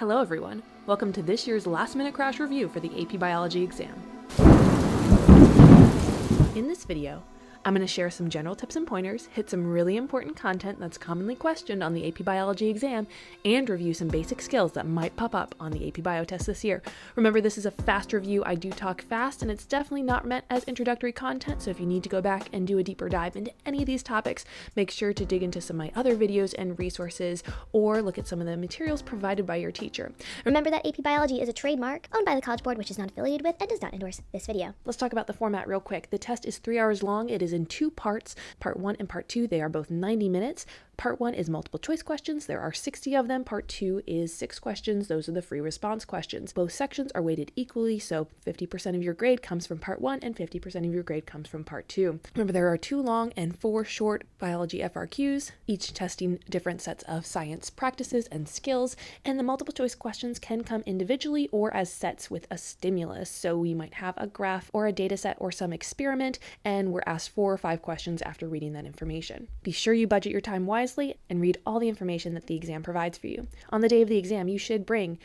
Hello everyone. Welcome to this year's last minute crash review for the AP Biology exam. In this video, I'm going to share some general tips and pointers, hit some really important content that's commonly questioned on the AP Biology exam, and review some basic skills that might pop up on the AP Bio test this year. Remember, this is a fast review. I do talk fast, and it's definitely not meant as introductory content, so if you need to go back and do a deeper dive into any of these topics, make sure to dig into some of my other videos and resources, or look at some of the materials provided by your teacher. Remember that AP Biology is a trademark owned by the College Board, which is not affiliated with and does not endorse this video. Let's talk about the format real quick. The test is three hours long. It is is in two parts. Part one and part two, they are both 90 minutes. Part one is multiple choice questions. There are 60 of them. Part two is six questions. Those are the free response questions. Both sections are weighted equally, so 50% of your grade comes from part one and 50% of your grade comes from part two. Remember, there are two long and four short biology FRQs, each testing different sets of science practices and skills. And the multiple choice questions can come individually or as sets with a stimulus. So we might have a graph or a data set or some experiment, and we're asked four or five questions after reading that information. Be sure you budget your time wisely and read all the information that the exam provides for you. On the day of the exam, you should bring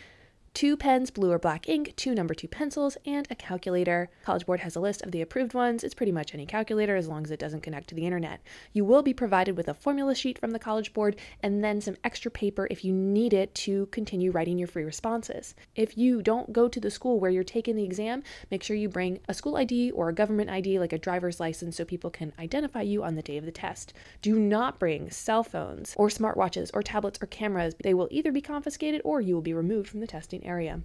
two pens, blue or black ink, two number two pencils, and a calculator. College Board has a list of the approved ones. It's pretty much any calculator as long as it doesn't connect to the internet. You will be provided with a formula sheet from the College Board and then some extra paper if you need it to continue writing your free responses. If you don't go to the school where you're taking the exam, make sure you bring a school ID or a government ID like a driver's license so people can identify you on the day of the test. Do not bring cell phones or smartwatches or tablets or cameras. They will either be confiscated or you will be removed from the testing area.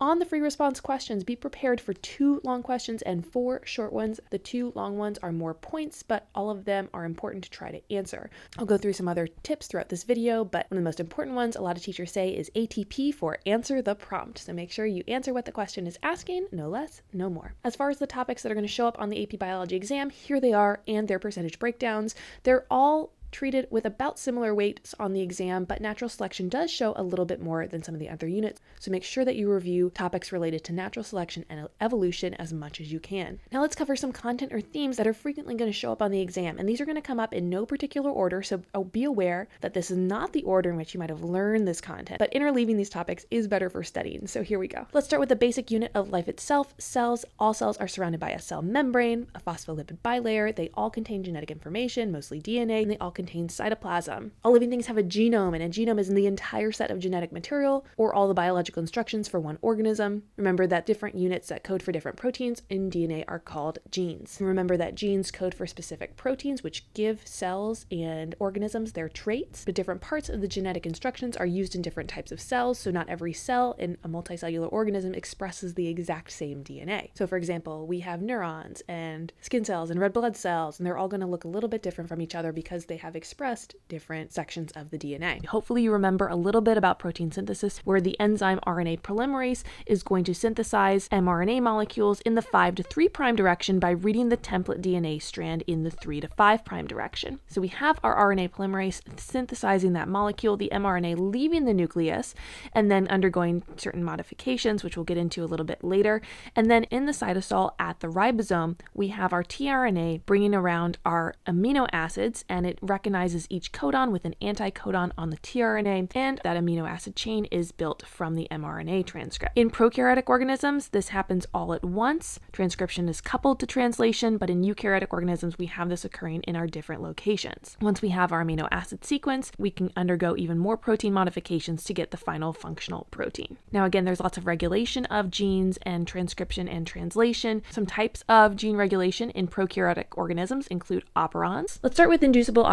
On the free response questions, be prepared for two long questions and four short ones. The two long ones are more points, but all of them are important to try to answer. I'll go through some other tips throughout this video, but one of the most important ones a lot of teachers say is ATP for answer the prompt. So make sure you answer what the question is asking, no less, no more. As far as the topics that are going to show up on the AP Biology exam, here they are and their percentage breakdowns. They're all treated with about similar weights on the exam, but natural selection does show a little bit more than some of the other units, so make sure that you review topics related to natural selection and evolution as much as you can. Now let's cover some content or themes that are frequently going to show up on the exam, and these are going to come up in no particular order, so oh, be aware that this is not the order in which you might have learned this content, but interleaving these topics is better for studying, so here we go. Let's start with the basic unit of life itself. Cells, all cells are surrounded by a cell membrane, a phospholipid bilayer, they all contain genetic information, mostly DNA, and they all contains cytoplasm. All living things have a genome, and a genome is the entire set of genetic material or all the biological instructions for one organism. Remember that different units that code for different proteins in DNA are called genes. Remember that genes code for specific proteins, which give cells and organisms their traits, but different parts of the genetic instructions are used in different types of cells, so not every cell in a multicellular organism expresses the exact same DNA. So, for example, we have neurons and skin cells and red blood cells, and they're all going to look a little bit different from each other because they have expressed different sections of the DNA. Hopefully, you remember a little bit about protein synthesis, where the enzyme RNA polymerase is going to synthesize mRNA molecules in the 5 to 3 prime direction by reading the template DNA strand in the 3 to 5 prime direction. So we have our RNA polymerase synthesizing that molecule, the mRNA leaving the nucleus, and then undergoing certain modifications, which we'll get into a little bit later. And then in the cytosol at the ribosome, we have our tRNA bringing around our amino acids, and it recognizes each codon with an anticodon on the tRNA, and that amino acid chain is built from the mRNA transcript. In prokaryotic organisms, this happens all at once. Transcription is coupled to translation, but in eukaryotic organisms, we have this occurring in our different locations. Once we have our amino acid sequence, we can undergo even more protein modifications to get the final functional protein. Now, again, there's lots of regulation of genes and transcription and translation. Some types of gene regulation in prokaryotic organisms include operons. Let's start with inducible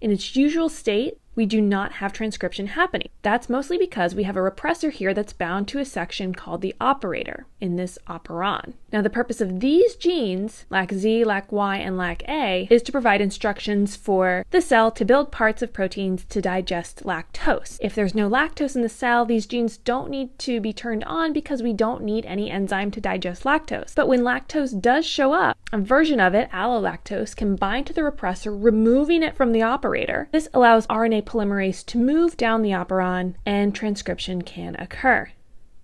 In its usual state, we do not have transcription happening. That's mostly because we have a repressor here that's bound to a section called the operator in this operon. Now, the purpose of these genes, LAC-Z, LAC-Y, and LAC-A, is to provide instructions for the cell to build parts of proteins to digest lactose. If there's no lactose in the cell, these genes don't need to be turned on because we don't need any enzyme to digest lactose. But when lactose does show up, a version of it, allolactose, can bind to the repressor, removing it from the operator. This allows RNA polymerase to move down the operon and transcription can occur.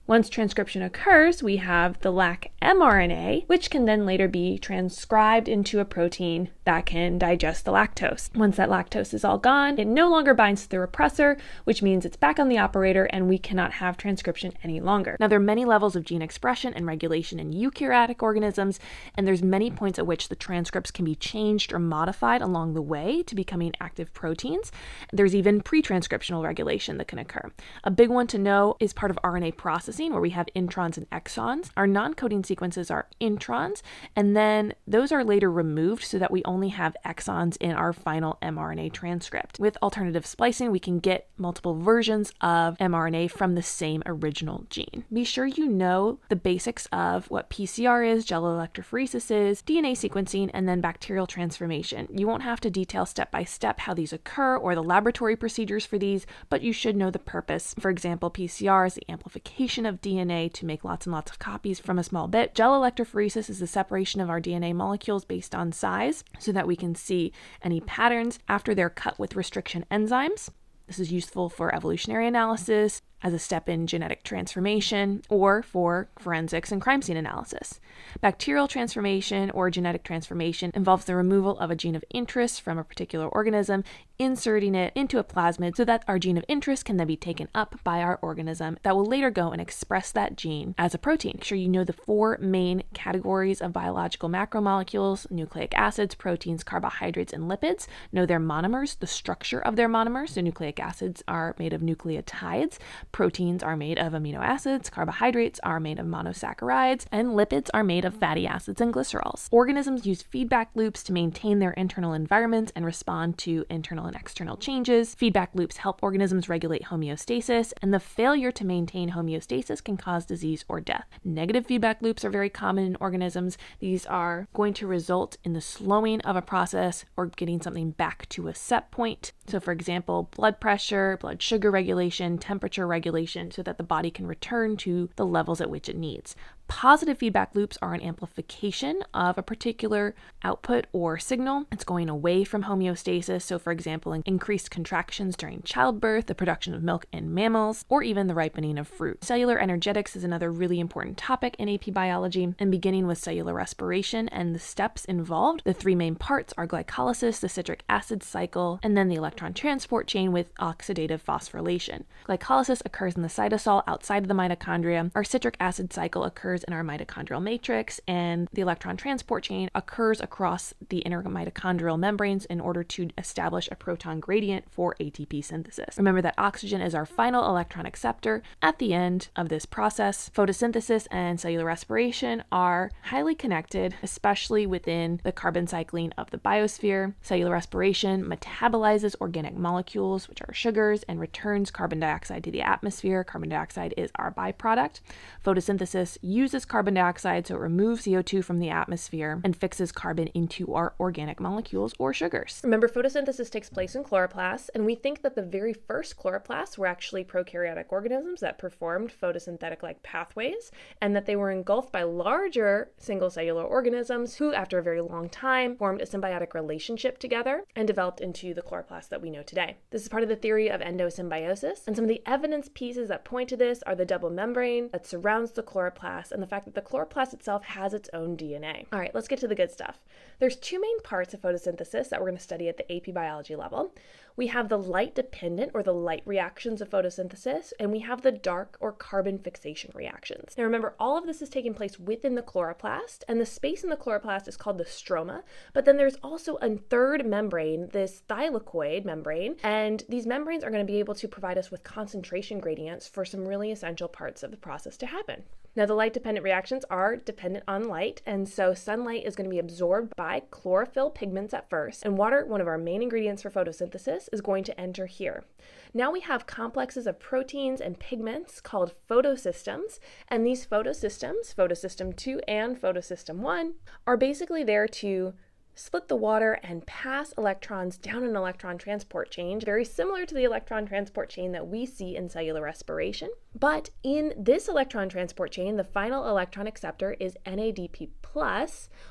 Once transcription occurs, we have the LAC mRNA, which can then later be transcribed into a protein that can digest the lactose. Once that lactose is all gone, it no longer binds to the repressor, which means it's back on the operator and we cannot have transcription any longer. Now, there are many levels of gene expression and regulation in eukaryotic organisms, and there's many points at which the transcripts can be changed or modified along the way to becoming active proteins. There's even pre-transcriptional regulation that can occur. A big one to know is part of RNA processing where we have introns and exons. Our non coding sequences are introns, and then those are later removed so that we only have exons in our final mRNA transcript. With alternative splicing, we can get multiple versions of mRNA from the same original gene. Be sure you know the basics of what PCR is, gel electrophoresis is, DNA sequencing, and then bacterial transformation. You won't have to detail step by step how these occur or the laboratory procedures for these, but you should know the purpose. For example, PCR is the amplification of DNA to make lots and lots of copies from a small bit. Gel electrophoresis is the separation of our DNA molecules based on size so that we can see any patterns after they're cut with restriction enzymes. This is useful for evolutionary analysis, as a step in genetic transformation, or for forensics and crime scene analysis. Bacterial transformation or genetic transformation involves the removal of a gene of interest from a particular organism, inserting it into a plasmid so that our gene of interest can then be taken up by our organism that will later go and express that gene as a protein. Make sure you know the four main categories of biological macromolecules nucleic acids, proteins, carbohydrates, and lipids. Know their monomers, the structure of their monomers. So, nucleic acids are made of nucleotides. Proteins are made of amino acids, carbohydrates are made of monosaccharides, and lipids are made of fatty acids and glycerols. Organisms use feedback loops to maintain their internal environments and respond to internal and external changes. Feedback loops help organisms regulate homeostasis, and the failure to maintain homeostasis can cause disease or death. Negative feedback loops are very common in organisms. These are going to result in the slowing of a process or getting something back to a set point. So, for example, blood pressure, blood sugar regulation, temperature regulation regulation so that the body can return to the levels at which it needs. Positive feedback loops are an amplification of a particular output or signal. It's going away from homeostasis. So, for example, increased contractions during childbirth, the production of milk in mammals, or even the ripening of fruit. Cellular energetics is another really important topic in AP biology, and beginning with cellular respiration and the steps involved. The three main parts are glycolysis, the citric acid cycle, and then the electron transport chain with oxidative phosphorylation. Glycolysis occurs in the cytosol outside of the mitochondria. Our citric acid cycle occurs occurs in our mitochondrial matrix, and the electron transport chain occurs across the inner mitochondrial membranes in order to establish a proton gradient for ATP synthesis. Remember that oxygen is our final electron acceptor at the end of this process. Photosynthesis and cellular respiration are highly connected, especially within the carbon cycling of the biosphere. Cellular respiration metabolizes organic molecules, which are sugars, and returns carbon dioxide to the atmosphere. Carbon dioxide is our byproduct. Photosynthesis uses uses carbon dioxide, so it removes CO2 from the atmosphere and fixes carbon into our organic molecules or sugars. Remember, photosynthesis takes place in chloroplasts, and we think that the very first chloroplasts were actually prokaryotic organisms that performed photosynthetic like pathways, and that they were engulfed by larger single cellular organisms who, after a very long time, formed a symbiotic relationship together and developed into the chloroplasts that we know today. This is part of the theory of endosymbiosis, and some of the evidence pieces that point to this are the double membrane that surrounds the chloroplast and the fact that the chloroplast itself has its own DNA. All right, let's get to the good stuff. There's two main parts of photosynthesis that we're going to study at the AP biology level. We have the light dependent or the light reactions of photosynthesis, and we have the dark or carbon fixation reactions. Now remember, all of this is taking place within the chloroplast, and the space in the chloroplast is called the stroma, but then there's also a third membrane, this thylakoid membrane, and these membranes are going to be able to provide us with concentration gradients for some really essential parts of the process to happen. Now, the light dependent reactions are dependent on light, and so sunlight is going to be absorbed by chlorophyll pigments at first, and water, one of our main ingredients for photosynthesis, is going to enter here. Now we have complexes of proteins and pigments called photosystems, and these photosystems, photosystem 2 and photosystem 1, are basically there to split the water and pass electrons down an electron transport chain, very similar to the electron transport chain that we see in cellular respiration. But in this electron transport chain, the final electron acceptor is NADP+,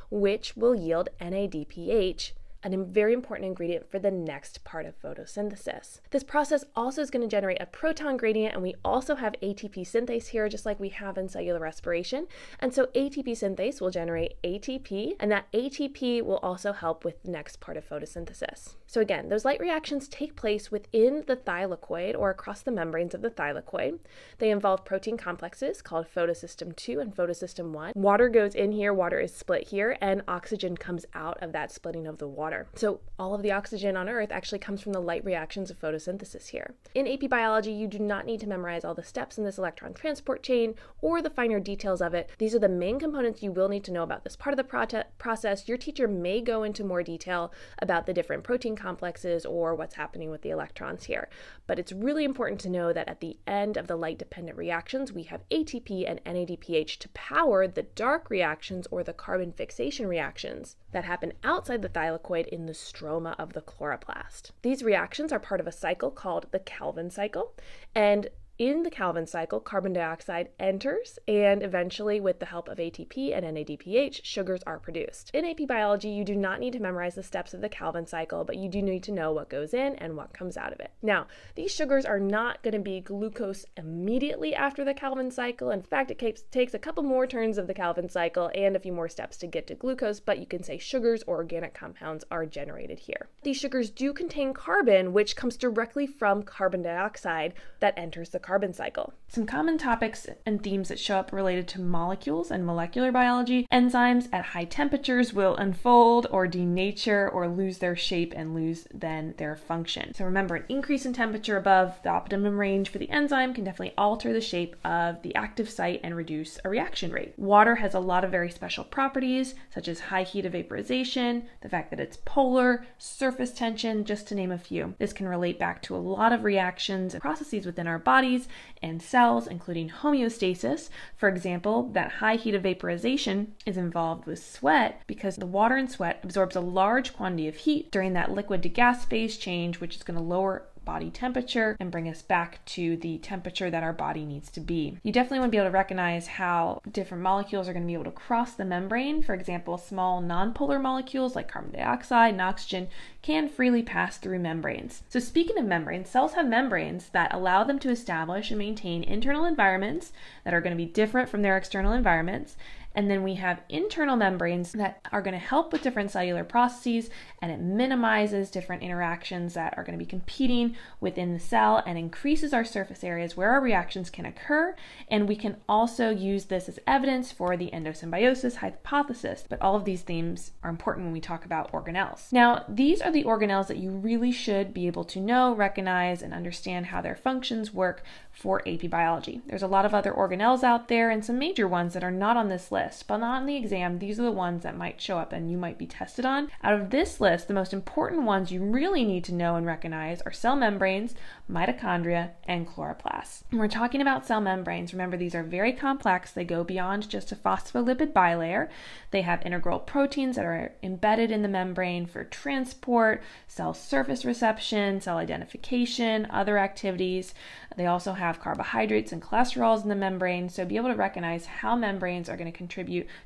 which will yield NADPH a very important ingredient for the next part of photosynthesis. This process also is going to generate a proton gradient, and we also have ATP synthase here, just like we have in cellular respiration. And so ATP synthase will generate ATP, and that ATP will also help with the next part of photosynthesis. So again, those light reactions take place within the thylakoid or across the membranes of the thylakoid. They involve protein complexes called photosystem 2 and photosystem 1. Water goes in here, water is split here, and oxygen comes out of that splitting of the water. So all of the oxygen on Earth actually comes from the light reactions of photosynthesis here. In AP biology, you do not need to memorize all the steps in this electron transport chain or the finer details of it. These are the main components you will need to know about this part of the process. Your teacher may go into more detail about the different protein complexes or what's happening with the electrons here. But it's really important to know that at the end of the light dependent reactions, we have ATP and NADPH to power the dark reactions or the carbon fixation reactions that happen outside the thylakoid in the stroma of the chloroplast. These reactions are part of a cycle called the Calvin cycle, and in the Calvin cycle, carbon dioxide enters, and eventually, with the help of ATP and NADPH, sugars are produced. In AP biology, you do not need to memorize the steps of the Calvin cycle, but you do need to know what goes in and what comes out of it. Now, these sugars are not going to be glucose immediately after the Calvin cycle. In fact, it takes a couple more turns of the Calvin cycle and a few more steps to get to glucose, but you can say sugars or organic compounds are generated here. These sugars do contain carbon, which comes directly from carbon dioxide that enters the carbon cycle. Some common topics and themes that show up related to molecules and molecular biology. Enzymes at high temperatures will unfold or denature or lose their shape and lose then their function. So remember, an increase in temperature above the optimum range for the enzyme can definitely alter the shape of the active site and reduce a reaction rate. Water has a lot of very special properties, such as high heat of vaporization, the fact that it's polar, surface tension, just to name a few. This can relate back to a lot of reactions and processes within our bodies bodies and cells, including homeostasis. For example, that high heat of vaporization is involved with sweat because the water in sweat absorbs a large quantity of heat during that liquid to gas phase change, which is going to lower body temperature and bring us back to the temperature that our body needs to be. You definitely want to be able to recognize how different molecules are going to be able to cross the membrane. For example, small nonpolar molecules like carbon dioxide and oxygen can freely pass through membranes. So, speaking of membranes, cells have membranes that allow them to establish and maintain internal environments that are going to be different from their external environments and then we have internal membranes that are going to help with different cellular processes and it minimizes different interactions that are going to be competing within the cell and increases our surface areas where our reactions can occur. And we can also use this as evidence for the endosymbiosis hypothesis. But all of these themes are important when we talk about organelles. Now, these are the organelles that you really should be able to know, recognize, and understand how their functions work for AP biology. There's a lot of other organelles out there and some major ones that are not on this list, but not on the exam. These are the ones that might show up and you might be tested on. Out of this list, the most important ones you really need to know and recognize are cell membranes, mitochondria, and chloroplasts. When we're talking about cell membranes, remember these are very complex. They go beyond just a phospholipid bilayer. They have integral proteins that are embedded in the membrane for transport, cell surface reception, cell identification, other activities. They also have carbohydrates and cholesterols in the membrane, so be able to recognize how membranes are going to contribute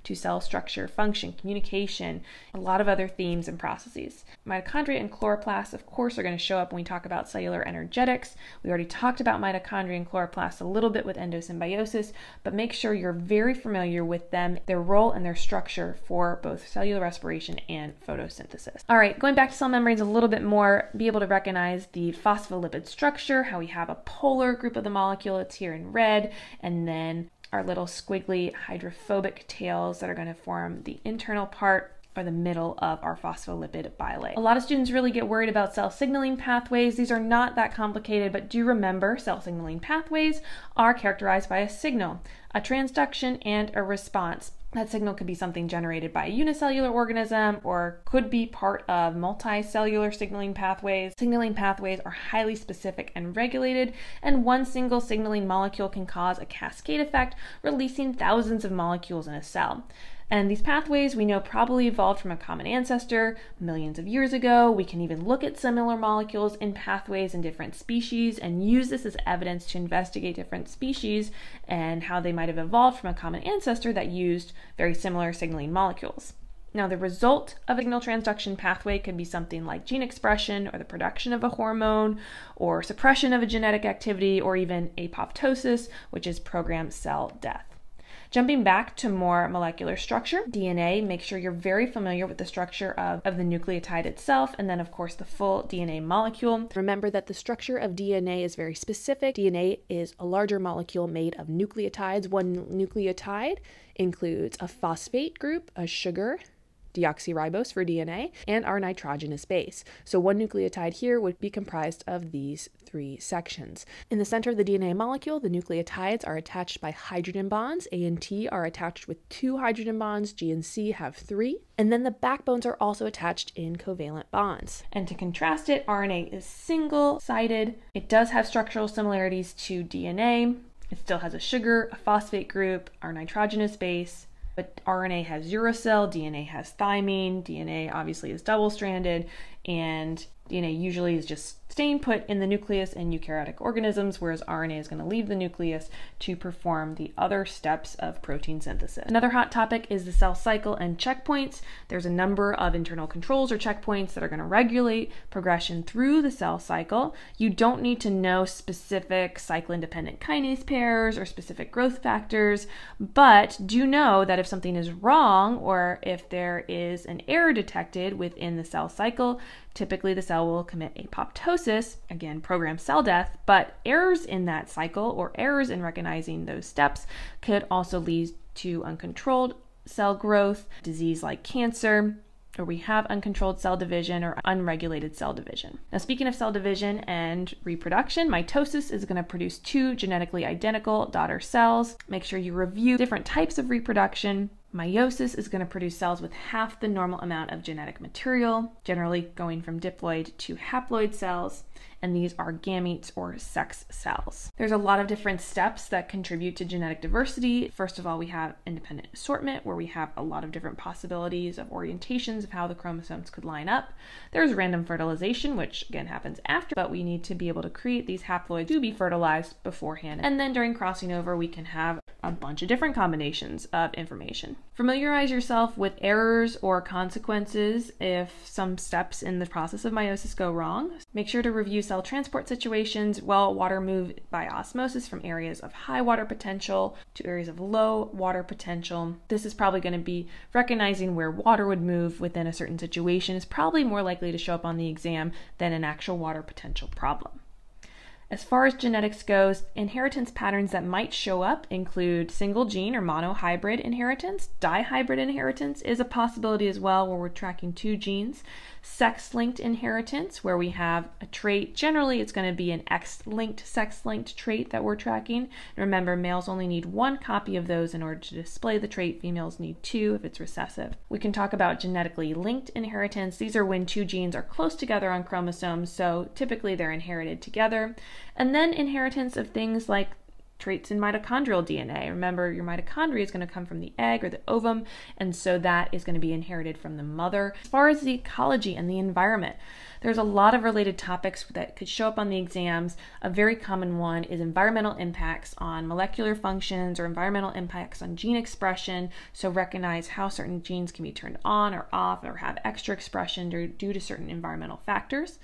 to cell structure, function, communication, a lot of other themes and processes. Mitochondria and chloroplasts, of course, are going to show up when we talk about cellular energetics. We already talked about mitochondria and chloroplasts a little bit with endosymbiosis, but make sure you're very familiar with them, their role, and their structure for both cellular respiration and photosynthesis. All right, going back to cell membranes a little bit more, be able to recognize the phospholipid structure, how we have a polar group of the molecule, it's here in red, and then our little squiggly hydrophobic tails that are going to form the internal part or the middle of our phospholipid bilayer. A lot of students really get worried about cell signaling pathways. These are not that complicated, but do remember cell signaling pathways are characterized by a signal, a transduction, and a response. That signal could be something generated by a unicellular organism or could be part of multicellular signaling pathways. Signaling pathways are highly specific and regulated, and one single signaling molecule can cause a cascade effect, releasing thousands of molecules in a cell. And these pathways we know probably evolved from a common ancestor millions of years ago. We can even look at similar molecules in pathways in different species and use this as evidence to investigate different species and how they might have evolved from a common ancestor that used very similar signaling molecules. Now, the result of a signal transduction pathway could be something like gene expression or the production of a hormone or suppression of a genetic activity or even apoptosis, which is programmed cell death. Jumping back to more molecular structure, DNA, make sure you're very familiar with the structure of, of the nucleotide itself, and then, of course, the full DNA molecule. Remember that the structure of DNA is very specific. DNA is a larger molecule made of nucleotides. One nucleotide includes a phosphate group, a sugar, deoxyribose for DNA, and our nitrogenous base. So one nucleotide here would be comprised of these three sections. In the center of the DNA molecule, the nucleotides are attached by hydrogen bonds. A and T are attached with two hydrogen bonds, G and C have three. And then the backbones are also attached in covalent bonds. And to contrast it, RNA is single sided. It does have structural similarities to DNA. It still has a sugar, a phosphate group, our nitrogenous base, but RNA has uracil, DNA has thymine, DNA obviously is double stranded, and DNA usually is just staying put in the nucleus in eukaryotic organisms, whereas RNA is going to leave the nucleus to perform the other steps of protein synthesis. Another hot topic is the cell cycle and checkpoints. There's a number of internal controls or checkpoints that are going to regulate progression through the cell cycle. You don't need to know specific cyclin dependent kinase pairs or specific growth factors, but do know that if something is wrong or if there is an error detected within the cell cycle, Typically, the cell will commit apoptosis, again, programmed cell death, but errors in that cycle or errors in recognizing those steps could also lead to uncontrolled cell growth, disease like cancer, or we have uncontrolled cell division or unregulated cell division. Now, speaking of cell division and reproduction, mitosis is going to produce two genetically identical daughter cells. Make sure you review different types of reproduction Meiosis is going to produce cells with half the normal amount of genetic material, generally going from diploid to haploid cells and these are gametes or sex cells. There's a lot of different steps that contribute to genetic diversity. First of all, we have independent assortment, where we have a lot of different possibilities of orientations of how the chromosomes could line up. There's random fertilization, which again happens after, but we need to be able to create these haploids to be fertilized beforehand. And then during crossing over, we can have a bunch of different combinations of information. Familiarize yourself with errors or consequences if some steps in the process of meiosis go wrong. Make sure to review cell transport situations, well, water moved by osmosis from areas of high water potential to areas of low water potential. This is probably going to be recognizing where water would move within a certain situation is probably more likely to show up on the exam than an actual water potential problem. As far as genetics goes, inheritance patterns that might show up include single gene or monohybrid inheritance. Dihybrid inheritance is a possibility as well, where we're tracking two genes sex linked inheritance, where we have a trait. Generally, it's going to be an X linked, sex linked trait that we're tracking. Remember, males only need one copy of those in order to display the trait, females need two if it's recessive. We can talk about genetically linked inheritance. These are when two genes are close together on chromosomes, so typically they're inherited together. And then inheritance of things like traits in mitochondrial DNA. Remember, your mitochondria is going to come from the egg or the ovum, and so that is going to be inherited from the mother. As far as the ecology and the environment, there's a lot of related topics that could show up on the exams. A very common one is environmental impacts on molecular functions or environmental impacts on gene expression. So, recognize how certain genes can be turned on or off or have extra expression due to certain environmental factors.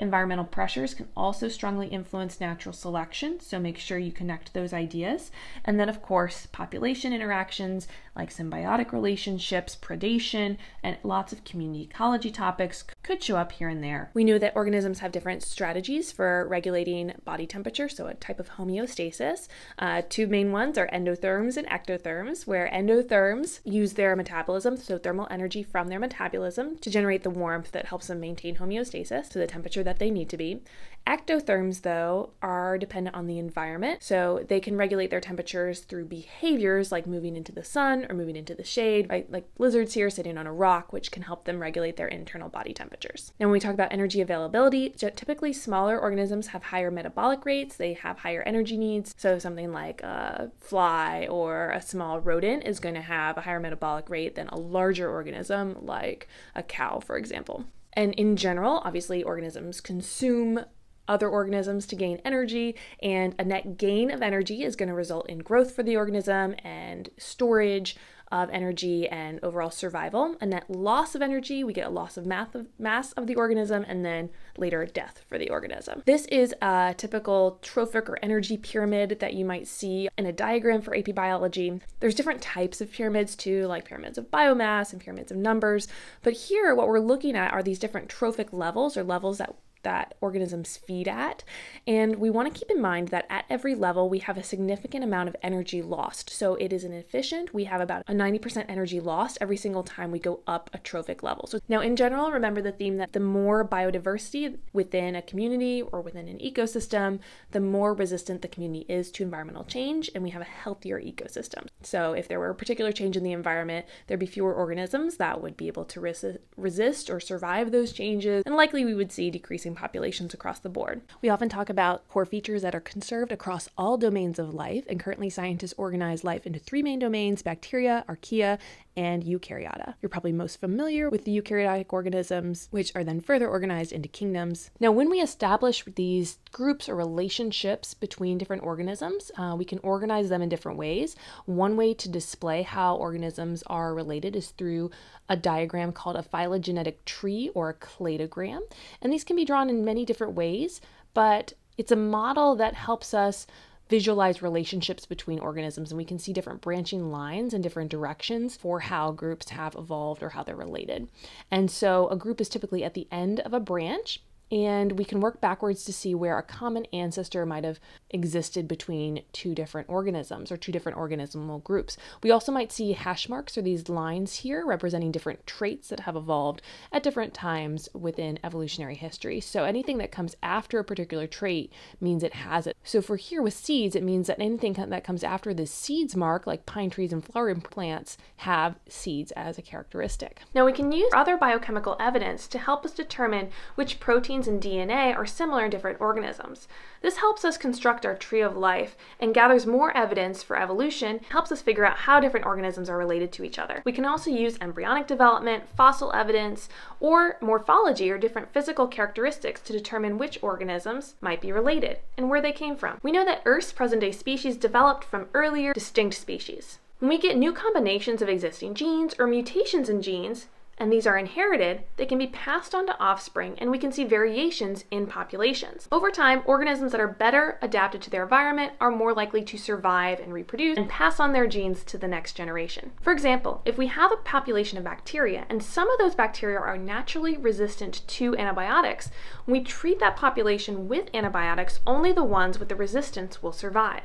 Environmental pressures can also strongly influence natural selection, so make sure you connect those ideas. And then, of course, population interactions like symbiotic relationships, predation, and lots of community ecology topics could show up here and there. We know that organisms have different strategies for regulating body temperature, so a type of homeostasis. Uh, two main ones are endotherms and ectotherms, where endotherms use their metabolism, so thermal energy from their metabolism, to generate the warmth that helps them maintain homeostasis to the temperature that they need to be. Ectotherms, though, are dependent on the environment, so they can regulate their temperatures through behaviors like moving into the sun or moving into the shade, right? Like lizards here sitting on a rock, which can help them regulate their internal body temperatures. Now, when we talk about energy availability, typically smaller organisms have higher metabolic rates, they have higher energy needs. So, something like a fly or a small rodent is going to have a higher metabolic rate than a larger organism like a cow, for example. And in general, obviously, organisms consume other organisms to gain energy, and a net gain of energy is going to result in growth for the organism and storage of energy and overall survival. A net loss of energy, we get a loss of mass of the organism, and then later death for the organism. This is a typical trophic or energy pyramid that you might see in a diagram for AP biology. There's different types of pyramids too, like pyramids of biomass and pyramids of numbers. But here, what we're looking at are these different trophic levels or levels that that organisms feed at. And we want to keep in mind that at every level, we have a significant amount of energy lost. So it is inefficient. We have about a 90% energy lost every single time we go up a trophic level. So now, in general, remember the theme that the more biodiversity within a community or within an ecosystem, the more resistant the community is to environmental change, and we have a healthier ecosystem. So if there were a particular change in the environment, there'd be fewer organisms that would be able to res- resist or survive those changes, and likely we would see decreasing populations across the board. We often talk about core features that are conserved across all domains of life, and currently scientists organize life into three main domains bacteria, archaea, and eukaryota. You're probably most familiar with the eukaryotic organisms, which are then further organized into kingdoms. Now, when we establish these groups or relationships between different organisms, uh, we can organize them in different ways. One way to display how organisms are related is through a diagram called a phylogenetic tree or a cladogram. And these can be drawn in many different ways, but it's a model that helps us visualize relationships between organisms and we can see different branching lines and different directions for how groups have evolved or how they're related. And so a group is typically at the end of a branch and we can work backwards to see where a common ancestor might have existed between two different organisms or two different organismal groups. We also might see hash marks or these lines here representing different traits that have evolved at different times within evolutionary history. So anything that comes after a particular trait means it has it. So for here with seeds, it means that anything that comes after the seeds mark, like pine trees and flowering plants, have seeds as a characteristic. Now we can use other biochemical evidence to help us determine which proteins proteins and DNA are similar in different organisms. This helps us construct our tree of life and gathers more evidence for evolution, helps us figure out how different organisms are related to each other. We can also use embryonic development, fossil evidence, or morphology or different physical characteristics to determine which organisms might be related and where they came from. We know that Earth's present day species developed from earlier distinct species. When we get new combinations of existing genes or mutations in genes, and these are inherited, they can be passed on to offspring and we can see variations in populations. Over time, organisms that are better adapted to their environment are more likely to survive and reproduce and pass on their genes to the next generation. For example, if we have a population of bacteria and some of those bacteria are naturally resistant to antibiotics, when we treat that population with antibiotics, only the ones with the resistance will survive.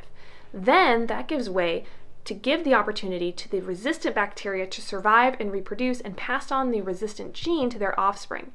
Then that gives way to give the opportunity to the resistant bacteria to survive and reproduce and pass on the resistant gene to their offspring.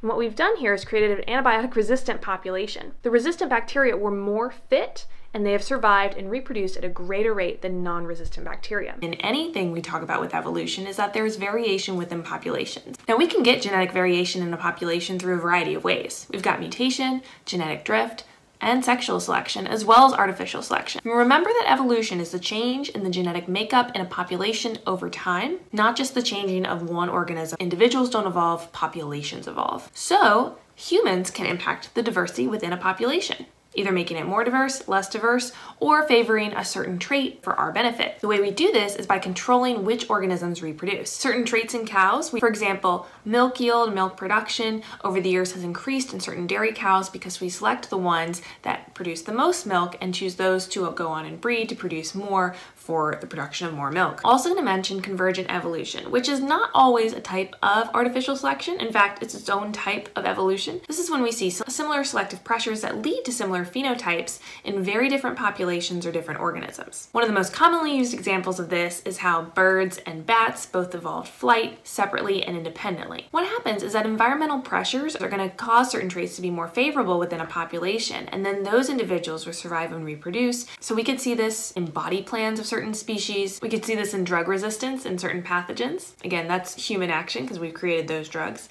And what we've done here is created an antibiotic resistant population. The resistant bacteria were more fit and they have survived and reproduced at a greater rate than non resistant bacteria. In anything we talk about with evolution is that there's variation within populations. Now, we can get genetic variation in a population through a variety of ways. We've got mutation, genetic drift, and sexual selection, as well as artificial selection. Remember that evolution is the change in the genetic makeup in a population over time, not just the changing of one organism. Individuals don't evolve, populations evolve. So, humans can impact the diversity within a population either making it more diverse, less diverse, or favoring a certain trait for our benefit. The way we do this is by controlling which organisms reproduce. Certain traits in cows, for example, milk yield, milk production over the years has increased in certain dairy cows because we select the ones that produce the most milk and choose those to go on and breed to produce more for the production of more milk. Also going to mention convergent evolution, which is not always a type of artificial selection. In fact, it's its own type of evolution. This is when we see similar selective pressures that lead to similar phenotypes in very different populations or different organisms. One of the most commonly used examples of this is how birds and bats both evolved flight separately and independently. What happens is that environmental pressures are going to cause certain traits to be more favorable within a population, and then those individuals will survive and reproduce. So we could see this in body plans of certain certain species. We could see this in drug resistance in certain pathogens. Again, that's human action because we've created those drugs.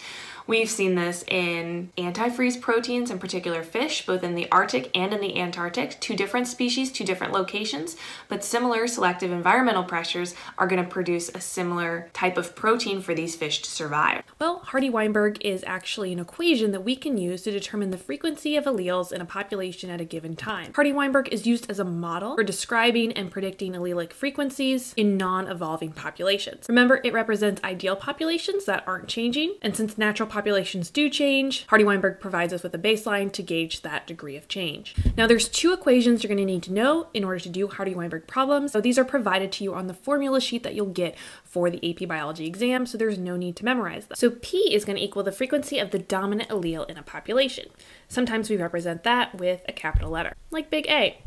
We've seen this in antifreeze proteins, in particular fish, both in the Arctic and in the Antarctic, two different species, two different locations, but similar selective environmental pressures are going to produce a similar type of protein for these fish to survive. Well, Hardy-Weinberg is actually an equation that we can use to determine the frequency of alleles in a population at a given time. Hardy-Weinberg is used as a model for describing and predicting allelic frequencies in non-evolving populations. Remember, it represents ideal populations that aren't changing, and since natural populations do change, Hardy-Weinberg provides us with a baseline to gauge that degree of change. Now, there's two equations you're going to need to know in order to do Hardy-Weinberg problems. So these are provided to you on the formula sheet that you'll get for the AP Biology exam, so there's no need to memorize them. So P is going to equal the frequency of the dominant allele in a population. Sometimes we represent that with a capital letter, like big A.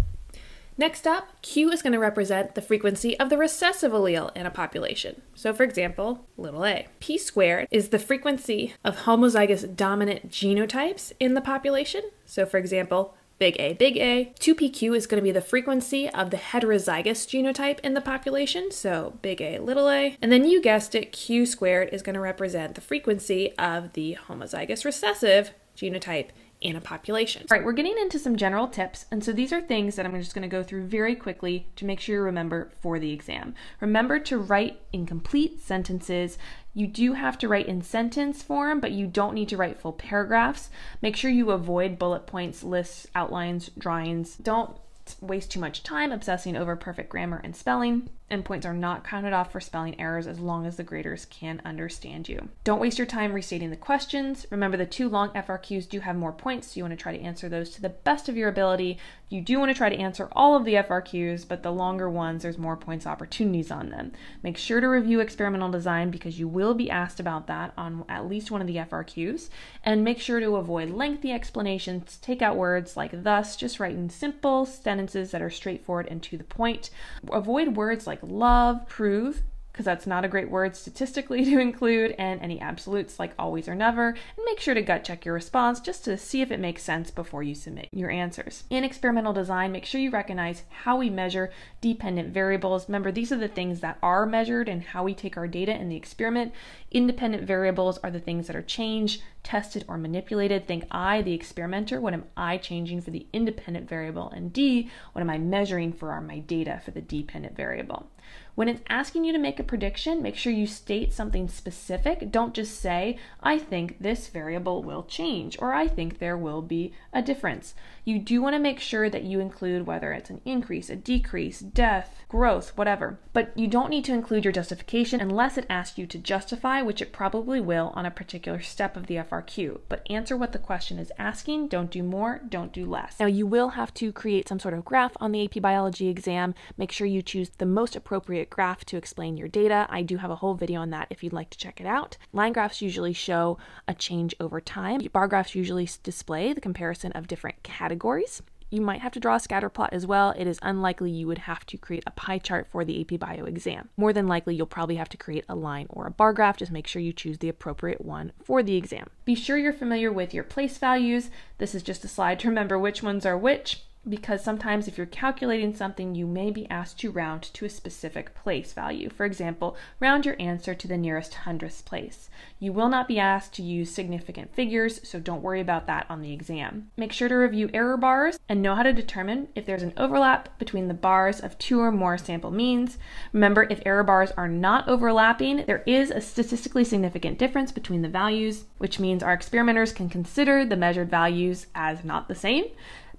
Next up, Q is going to represent the frequency of the recessive allele in a population. So for example, little a. P squared is the frequency of homozygous dominant genotypes in the population. So for example, big A, big A. 2PQ is going to be the frequency of the heterozygous genotype in the population, so big A, little a. And then you guessed it, Q squared is going to represent the frequency of the homozygous recessive genotype in a population. All right, we're getting into some general tips, and so these are things that I'm just going to go through very quickly to make sure you remember for the exam. Remember to write in complete sentences. You do have to write in sentence form, but you don't need to write full paragraphs. Make sure you avoid bullet points, lists, outlines, drawings. Don't waste too much time obsessing over perfect grammar and spelling and points are not counted off for spelling errors as long as the graders can understand you. Don't waste your time restating the questions. Remember, the two long FRQs do have more points, so you want to try to answer those to the best of your ability. You do want to try to answer all of the FRQs, but the longer ones, there's more points opportunities on them. Make sure to review experimental design because you will be asked about that on at least one of the FRQs. And make sure to avoid lengthy explanations. Take out words like thus, just write in simple sentences that are straightforward and to the point. Avoid words like love, prove, because that's not a great word statistically to include, and any absolutes like always or never, and make sure to gut check your response just to see if it makes sense before you submit your answers. In experimental design, make sure you recognize how we measure dependent variables. Remember, these are the things that are measured and how we take our data in the experiment. Independent variables are the things that are changed, tested, or manipulated. Think I, the experimenter, what am I changing for the independent variable? And D, what am I measuring for my data for the dependent variable? When it's asking you to make a prediction, make sure you state something specific. Don't just say, I think this variable will change, or I think there will be a difference. You do want to make sure that you include whether it's an increase, a decrease, death, growth, whatever. But you don't need to include your justification unless it asks you to justify, which it probably will on a particular step of the FRQ. But answer what the question is asking. Don't do more, don't do less. Now, you will have to create some sort of graph on the AP Biology exam. Make sure you choose the most appropriate graph to explain your data. I do have a whole video on that if you'd like to check it out. Line graphs usually show a change over time. Bar graphs usually display the comparison of different categories. You might have to draw a scatter plot as well. It is unlikely you would have to create a pie chart for the AP Bio exam. More than likely, you'll probably have to create a line or a bar graph. Just make sure you choose the appropriate one for the exam. Be sure you're familiar with your place values. This is just a slide to remember which ones are which because sometimes if you're calculating something, you may be asked to round to a specific place value. For example, round your answer to the nearest hundredths place. You will not be asked to use significant figures, so don't worry about that on the exam. Make sure to review error bars and know how to determine if there's an overlap between the bars of two or more sample means. Remember, if error bars are not overlapping, there is a statistically significant difference between the values, which means our experimenters can consider the measured values as not the same.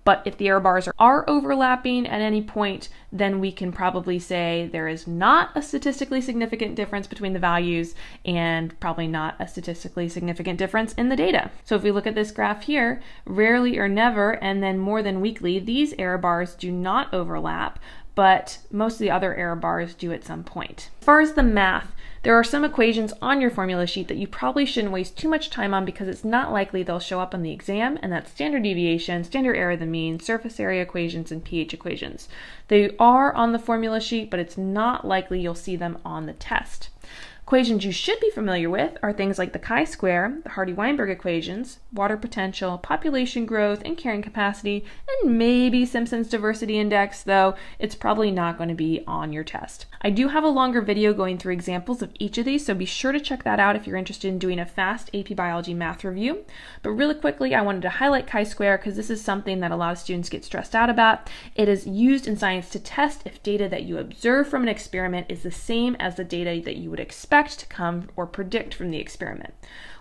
But if the error bars are, overlapping at any point, then we can probably say there is not a statistically significant difference between the values and probably not a statistically significant difference in the data. So if we look at this graph here, rarely or never, and then more than weekly, these error bars do not overlap, but most of the other error bars do at some point. As far as the math, there are some equations on your formula sheet that you probably shouldn't waste too much time on because it's not likely they'll show up on the exam, and that's standard deviation, standard error of the mean, surface area equations, and pH equations. They are on the formula sheet, but it's not likely you'll see them on the test. Equations you should be familiar with are things like the chi-square, the Hardy-Weinberg equations, water potential, population growth, and carrying capacity, and maybe Simpson's diversity index, though it's probably not going to be on your test. I do have a longer video going through examples of each of these, so be sure to check that out if you're interested in doing a fast AP Biology math review. But really quickly, I wanted to highlight chi-square because this is something that a lot of students get stressed out about. It is used in science to test if data that you observe from an experiment is the same as the data that you would expect to come or predict from the experiment.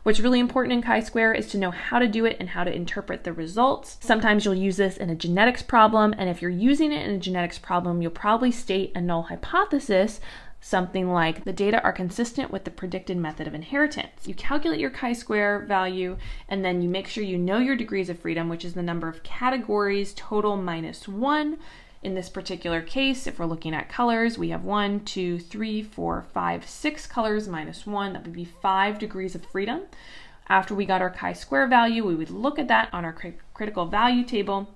What's really important in chi-square is to know how to do it and how to interpret the results. Sometimes you'll use this in a genetics problem, and if you're using it in a genetics problem, you'll probably state a null hypothesis something like the data are consistent with the predicted method of inheritance. You calculate your chi-square value and then you make sure you know your degrees of freedom, which is the number of categories total minus one. In this particular case, if we're looking at colors, we have one, two, three, four, five, six colors minus one. That would be five degrees of freedom. After we got our chi-square value, we would look at that on our critical value table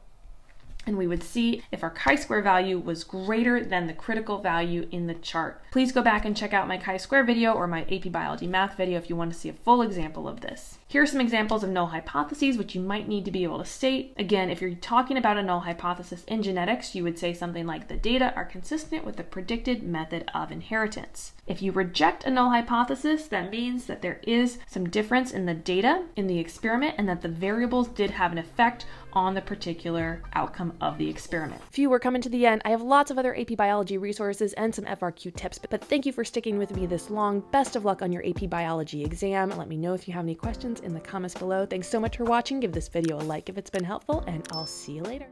and we would see if our chi-square value was greater than the critical value in the chart. Please go back and check out my chi-square video or my AP Biology math video if you want to see a full example of this. Here are some examples of null hypotheses which you might need to be able to state. Again, if you're talking about a null hypothesis in genetics, you would say something like the data are consistent with the predicted method of inheritance. If you reject a null hypothesis, that means that there is some difference in the data in the experiment and that the variables did have an effect on the particular outcome of the experiment. Phew, we're coming to the end. I have lots of other AP Biology resources and some FRQ tips, but thank you for sticking with me this long. Best of luck on your AP Biology exam. Let me know if you have any questions in the comments below. Thanks so much for watching. Give this video a like if it's been helpful, and I'll see you later.